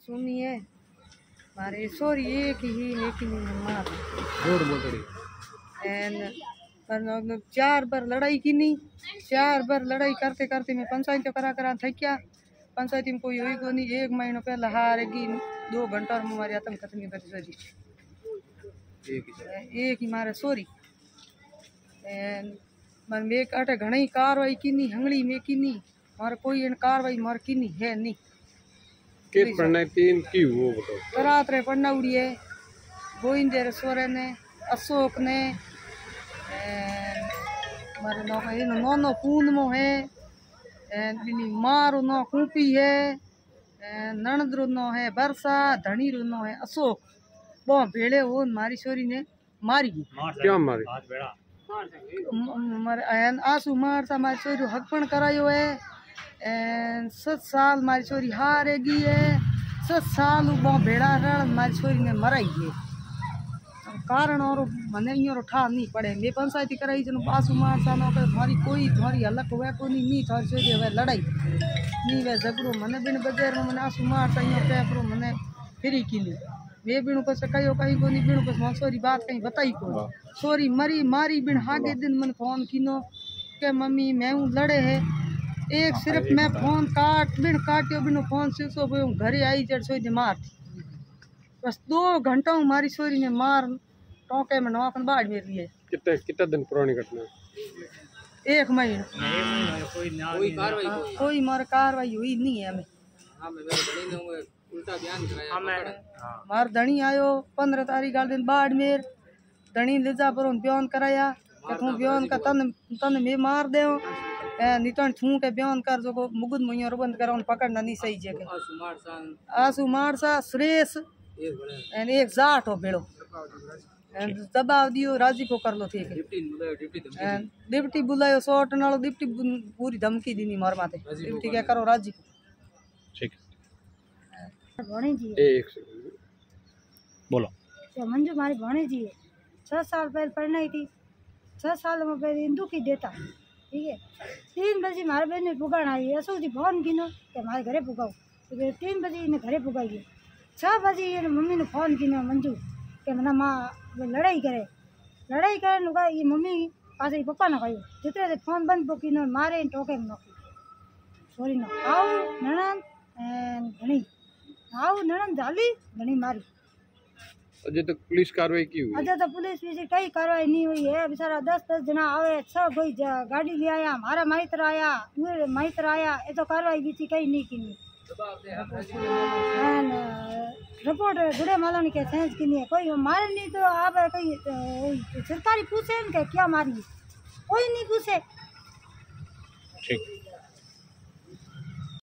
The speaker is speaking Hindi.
मासूमी है। मारे सॉरी एक ही एक ही नहीं मार। झूठ बोल रही। एंड पर न- चार बार लड़ाई की नहीं चार बार लड़ाई करते करते मैं पंचायत करा करा थक गया पंचायत में कोई हुई को नहीं एक महीनों पहले हारेगी दो घंटा और हमारी आतंक खत्म की एक ही सर एक ही मारे सॉरी एंड मन में अटे घणी कार्रवाई की नहीं हंगड़ी में की नहीं मारे कोई इन कार्रवाई मार की नहीं है नहीं। किस पढ़ना तीन की वो बताओ। तरात रे पढ़ना उड़ी है गोविंदे रे सोरेन ने अशोक ने मारे नो का इन नोनो पूनमो है एंड बिनी मारो नो कूपी है नणद रो नो है बरसा धनी रो नो है अशोक। वो भेड़े हो मारी छोरी ने मारी। क्या मारे? म- मर आँसू मारता मारी छोरी हक पण करायो है। सत साल मारी छोरी हार हारेगी है। सत साल वो भेड़ा रण मारी छोरी ने मराई है। कारण और मने इयो ठा नहीं पड़े। मैं पंचायती कराई जन आँसू मारता नो के तुम्हारी कोई तुम्हारी हलक हुए को नहीं नहीं थारी छोरी हवे लड़ाई। नहीं वे झगड़ो मने बिन बजार में मने आँसू मारता इयो पेपरो मने फिरी किली। वे बिनु को कयो कहीं को नहीं बिनु को माँ छोरी बात कहीं बताई को छोरी मरी मारी बिन हागे दिन मन फ़ोन किनो के मम्मी मैं हूँ लड़े है। एक सिर्फ़ मैं फ़ोन काट बिन काटियो बिनु फ़ोन स्विच ऑफ़ हुयो घरे आई जड़ छोरी ने मार थी। बस दो घंटा हमारी छोरी ने मार टोके में नौकन बाढ़ मेरी है। कितने कितना दिन पुरानी घटना? एक महीना। हाँ, कोई कोई मार कार्रवाई हुई नहीं है हमें। मार धनी आयो पंद्रह तारीख वाले दिन बाड़मेर धनी ले जा पर बयान कराया कि तू बयान का तन तन में मार दे नितन थू के बयान कर जो मुगुद मुइयो रुबंद कर पकड़ पकड़ना नहीं सही जगह आसु मारसा सुरेश एन एक जाट हो बेड़ो दबाव दियो राज़ी को कर लो ठीक है डिप्टी बुलायो सोट नालो डिप्टी पूरी धमकी दीनी मार माते डिप्टी क्या करो राज़ी ठीक एक बोलो तो मंजू मारी भणे जी है छह साल पहले पढ़ना ही थी छह साल में पहले हिंदू की देता ठीक है? तीन बजे मारे बहन पुगाण आई असो जी फ़ोन कीनो कि मारे घरे पुगाओ। तो तीन बजे इन्हें घरे गई छः बजे ये मम्मी ने फ़ोन कीनो, मंजू, कि मना माँ लड़ाई करे। लड़ाई करे नु ये मम्मी पास पप्पा ने कहो जितने से फ़ोन बंद पोकीनो मारे टोके नौकी छोरी नो, आओ नणंद घणी आओ नणंद झाली घणी मारी। अजय तक पुलिस कार्रवाई की हुई अजय तो पुलिस पीछे कई कार्रवाई नहीं हुई है। बेचारा दस दस जना आवे सब कोई गाड़ी ले आया हमारा माइत्र आया उहे माइत्र आया ये तो कार्रवाई बीती कई नहीं की नहीं एन, रिपोर्ट गुड़े मालन के सेंस की नहीं है। कोई मारे नहीं तो आप कोई सरकारी पूछे न के क्या मारी कोई नहीं पूछे। ठीक।